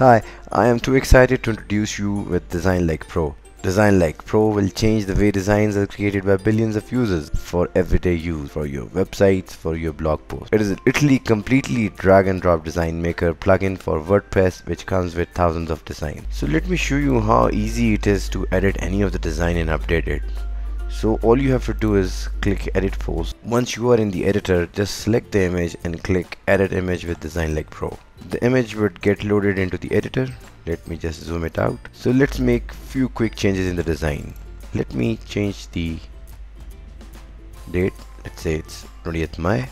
Hi, I am too excited to introduce you with Design Like Pro. Design Like Pro will change the way designs are created by billions of users for everyday use, for your websites, for your blog posts. It is literally completely drag and drop design maker plugin for WordPress which comes with thousands of designs. So let me show you how easy it is to edit any of the design and update it. So all you have to do is click edit post. Once you are in the editor, just select the image and click edit image with Design Like Pro. The image would get loaded into the editor. Let me just zoom it out. So let's make few quick changes in the design. Let me change the date. Let's say it's 20th May.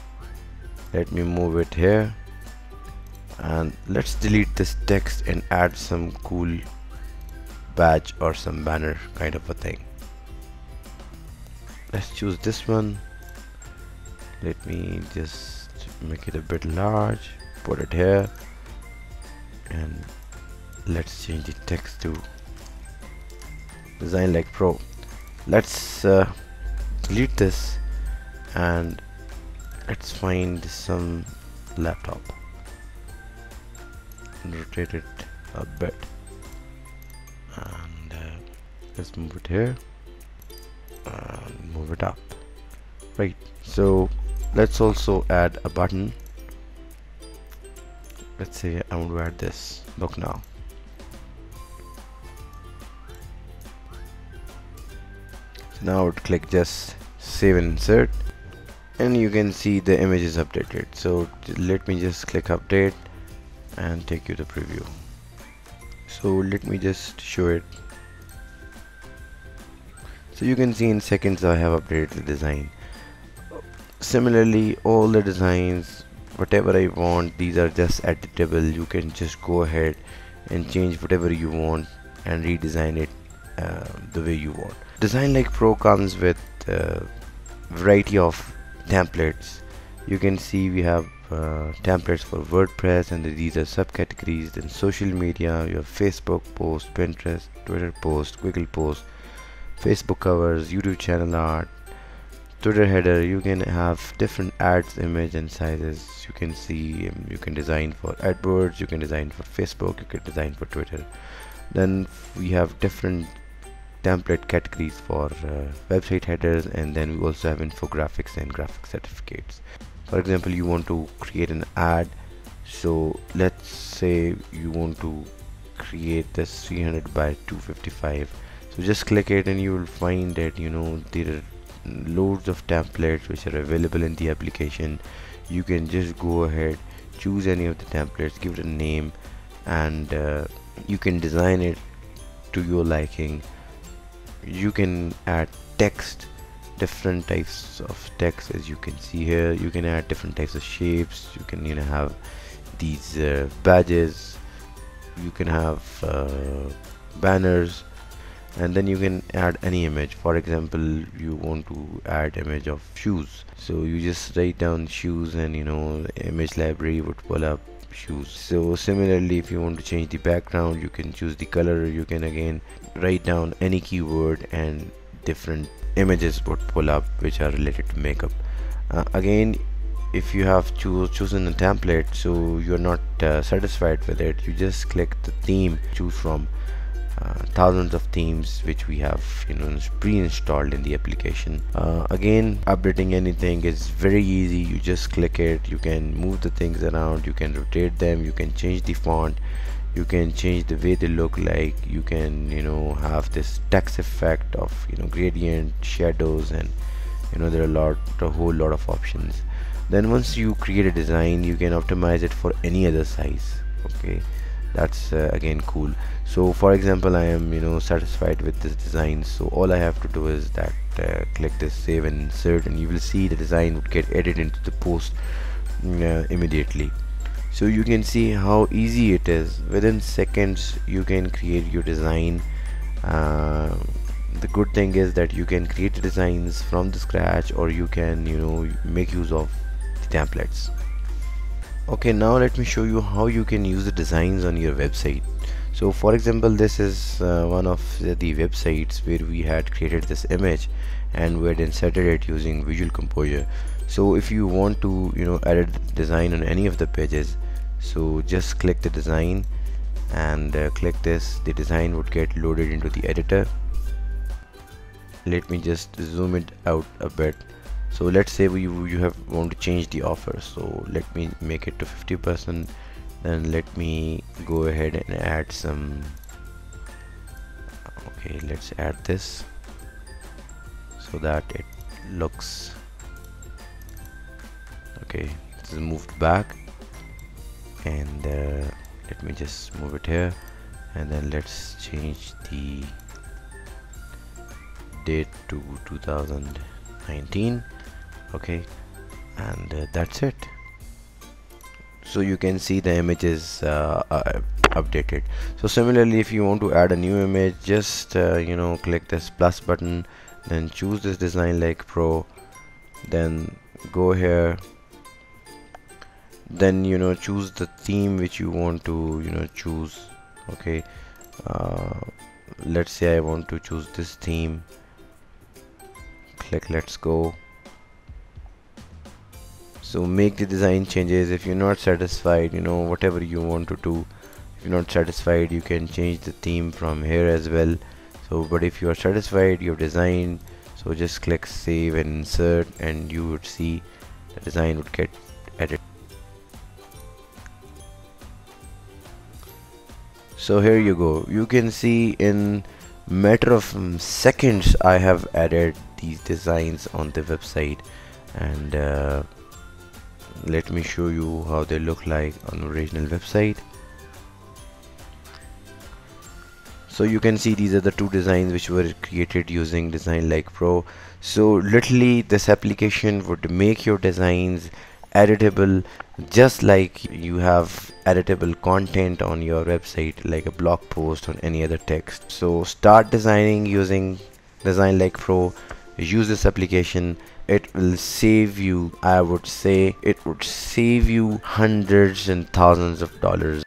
Let me move it here. And let's delete this text and add some cool badge or some banner kind of a thing let's choose this one. Let me just make it a bit large put it here and let's change the text to design like pro. Let's uh, delete this and let's find some laptop. Rotate it a bit. And uh, let's move it here and move it up. Right so let's also add a button. Let's say I want to add this. Book now. So now I would click just save and insert. And you can see the image is updated. So let me just click update and take you to preview. So let me just show it so you can see in seconds I have updated the design. Similarly all the designs whatever I want these are just editable you can just go ahead and change whatever you want and redesign it uh, the way you want. Design like pro comes with uh, variety of templates. You can see we have uh, templates for WordPress and these are subcategories. Then social media you have Facebook post Pinterest Twitter post Google post Facebook covers YouTube channel art Twitter header you can have different ads image and sizes. You can see um, you can design for AdWords you can design for Facebook you can design for Twitter. Then we have different template categories for uh, website headers and then we also have infographics and graphic certificates. For example you want to create an ad so let's say you want to create this 300 by 255 so just click it and you will find that you know there are loads of templates which are available in the application. You can just go ahead choose any of the templates give it a name and uh, you can design it to your liking. You can add text different types of text as you can see here. You can add different types of shapes. You can you know have these uh, badges. You can have uh, banners and then you can add any image. For example you want to add image of shoes. So you just write down shoes and you know image library would pull up shoes. So similarly if you want to change the background you can choose the color. You can again write down any keyword and different images would pull up which are related to makeup. Uh, again if you have choose, chosen a template so you're not uh, satisfied with it you just click the theme choose from uh, thousands of themes which we have you know pre-installed in the application. Uh, again updating anything is very easy. You just click it. You can move the things around. You can rotate them. You can change the font. You can change the way they look like. You can you know have this text effect of you know gradient shadows and you know there are a lot a whole lot of options. Then once you create a design you can optimize it for any other size okay that's uh, again cool. So for example I am you know satisfied with this design. So all I have to do is that uh, click this save and insert and you will see the design would get edited into the post mm, uh, immediately. So you can see how easy it is. Within seconds you can create your design. Uh, the good thing is that you can create designs from the scratch or you can you know make use of the templates okay now let me show you how you can use the designs on your website. So for example this is uh, one of the, websites where we had created this image and we had inserted it using visual composer so if you want to you know edit design on any of the pages so just click the design and uh, click this. The design would get loaded into the editor. Let me just zoom it out a bit so let's say we you have want to change the offer. So let me make it to 50 percent. Then let me go ahead and add some okay let's add this so that it looks okay this is moved back. And uh, let me just move it here. And then let's change the date to 2019 okay and uh, that's it. So you can see the images uh, uh, updated. So similarly if you want to add a new image just uh, you know click this plus button then choose this design like pro then go here. Then you know choose the theme which you want to you know choose okay? Uh, let's say I want to choose this theme. Click let's go so make the design changes. If you're not satisfied you know whatever you want to do if you're not satisfied you can change the theme from here as well. So but if you are satisfied your design so just click save and insert and you would see the design would get edited so here you go. You can see in matter of seconds I have added these designs on the website. And uh, let me show you how they look like on original website. So you can see these are the two designs which were created using design like pro. So literally this application would make your designs editable just like you have editable content on your website like a blog post or any other text. So start designing using design like pro. Use this application it will save you i would say it would save you hundreds and thousands of dollars